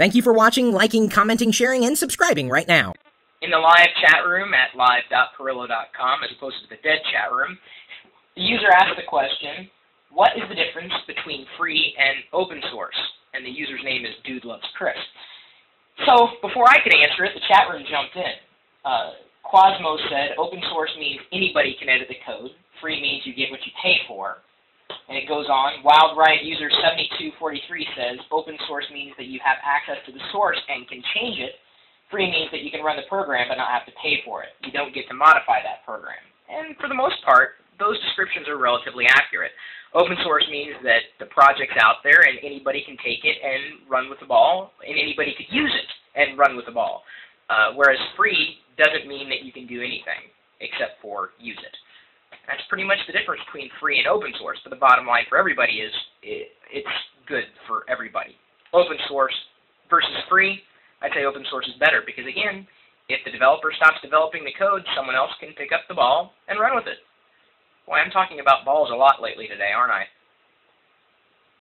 Thank you for watching, liking, commenting, sharing, and subscribing right now. In the live chat room at live.pirillo.com as opposed to the dead chat room, the user asked the question, what is the difference between free and open source? And the user's name is Dude Loves Chris. So before I could answer it, the chat room jumped in. Uh, Quasmo said, open source means anybody can edit the code. Free means you get what you. And it goes on, Wild Ride user 7243 says, open source means that you have access to the source and can change it. Free means that you can run the program but not have to pay for it. You don't get to modify that program. And for the most part, those descriptions are relatively accurate. Open source means that the project's out there and anybody can take it and run with the ball, and anybody could use it and run with the ball. Uh, whereas free doesn't mean that you can do anything except for use it. That's pretty much the difference between free and open source. But the bottom line for everybody is it, it's good for everybody. Open source versus free, I'd say open source is better because, again, if the developer stops developing the code, someone else can pick up the ball and run with it. Boy, I'm talking about balls a lot lately today, aren't I?